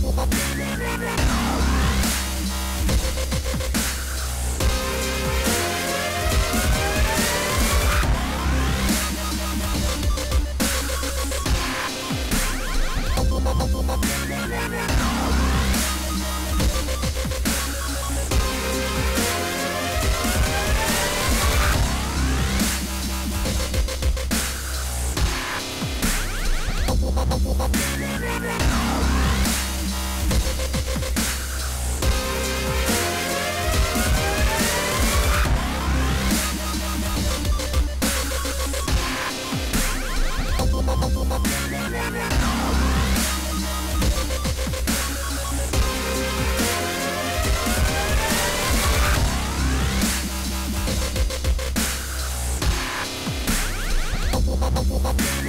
Yeah. Blah, blah, blah.